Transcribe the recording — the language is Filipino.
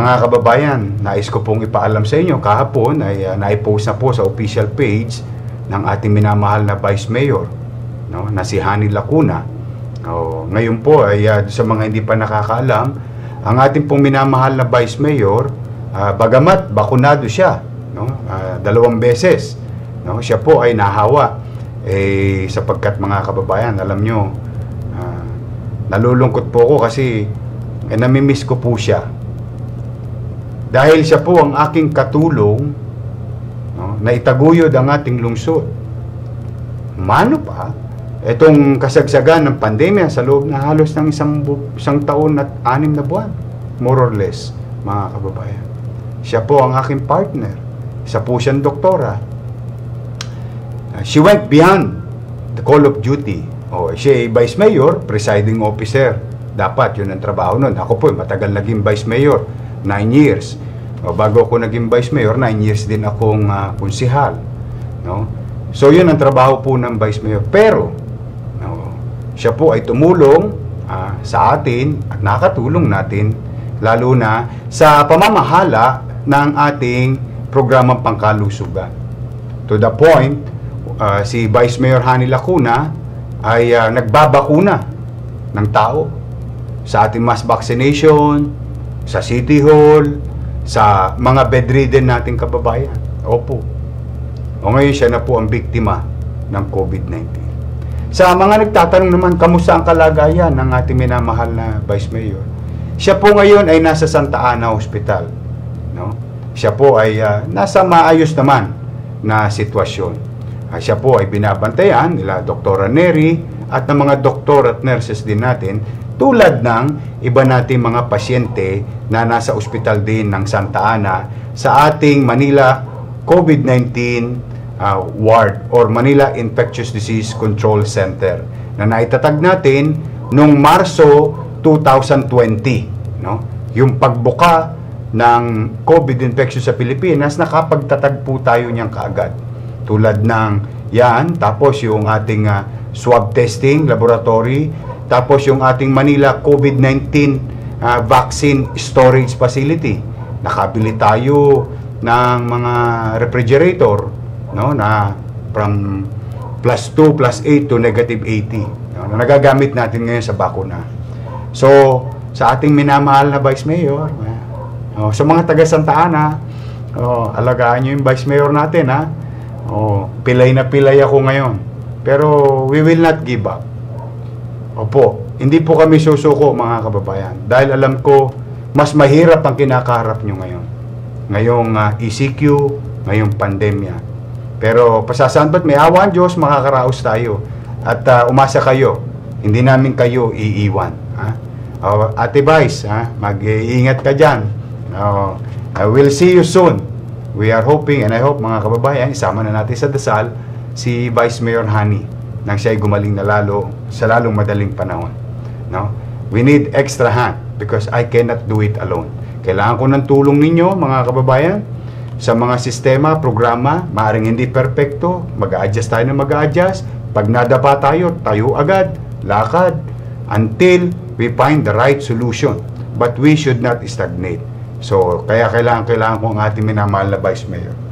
Mga kababayan, nais ko pong ipaalam sa inyo kahapon ay uh, naipost na po sa official page ng ating minamahal na Vice Mayor no, na si Hani Lacuna. Oh, ngayon po ay uh, sa mga hindi pa nakakaalam, ang ating pong minamahal na Vice Mayor, uh, bagamat bakunado siya, no, uh, dalawang beses, no, siya po ay nahawa. Eh, sapagkat mga kababayan, alam nyo, uh, nalulungkot po ako kasi eh, namimiss ko po siya dahil siya po ang aking katulong no, na itaguyod ang ating lungsod. Mano pa, itong kasagsagan ng pandemya sa loob na halos ng isang, isang taon at anim na buwan, more or less, mga kababayan. Siya po ang aking partner. Isa po siyang doktora. Uh, she went beyond the call of duty. Oh, siya ay vice mayor, presiding officer. Dapat yun ang trabaho nun. Ako po, matagal naging vice mayor 9 years. O, bago ako naging vice mayor, 9 years din akong uh, konsihal. No? So, yun ang trabaho po ng vice mayor. Pero, no, siya po ay tumulong uh, sa atin at nakatulong natin lalo na sa pamamahala ng ating programang pangkalusugan. To the point, uh, si Vice Mayor Hani Lacuna ay uh, nagbabakuna ng tao sa ating mass vaccination, sa City Hall, sa mga bedridden nating kababayan. Opo. O ngayon siya na po ang biktima ng COVID-19. Sa mga nagtatanong naman, kamusta ang kalagayan ng ating minamahal na Vice Mayor? Siya po ngayon ay nasa Santa Ana Hospital. No? Siya po ay uh, nasa maayos naman na sitwasyon. Uh, siya po ay binabantayan nila Dr. Neri at ng mga doktor at nurses din natin tulad ng iba nating mga pasyente na nasa ospital din ng Santa Ana sa ating Manila COVID-19 uh, ward or Manila Infectious Disease Control Center na naitatag natin noong Marso 2020 no? Yung pagbuka ng COVID infection sa Pilipinas nakapagtatag po tayo niyan kaagad. Tulad ng yan tapos yung ating uh, swab testing laboratory tapos yung ating Manila COVID-19 uh, vaccine storage facility. Nakabili tayo ng mga refrigerator no na from plus 2 plus 8 to negative 80 no, na nagagamit natin ngayon sa bakuna. So, sa ating minamahal na Vice Mayor, uh, sa mga taga Santa Ana, oh, alagaan niyo yung Vice Mayor natin ha. Oh, pilay na pilay ako ngayon. Pero we will not give up. Opo, hindi po kami susuko mga kababayan dahil alam ko mas mahirap ang kinakaharap nyo ngayon. Ngayong uh, ah, ECQ, ngayong pandemya. Pero pasasan ba't may awa ang Diyos, makakaraos tayo. At uh, umasa kayo, hindi namin kayo iiwan. Ha? Uh, Ate Vice, ha? mag-iingat ka dyan. Uh, I will see you soon. We are hoping and I hope mga kababayan, isama na natin sa dasal si Vice Mayor Hani nang siya ay gumaling na lalo sa lalong madaling panahon. No? We need extra hand because I cannot do it alone. Kailangan ko ng tulong ninyo, mga kababayan, sa mga sistema, programa, maaring hindi perpekto, mag-a-adjust tayo na mag-a-adjust. Pag nadapa tayo, tayo agad, lakad, until we find the right solution. But we should not stagnate. So, kaya kailangan, kailangan ko ang ating minamahal na Vice Mayor